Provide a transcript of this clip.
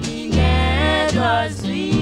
ngingedwa zwi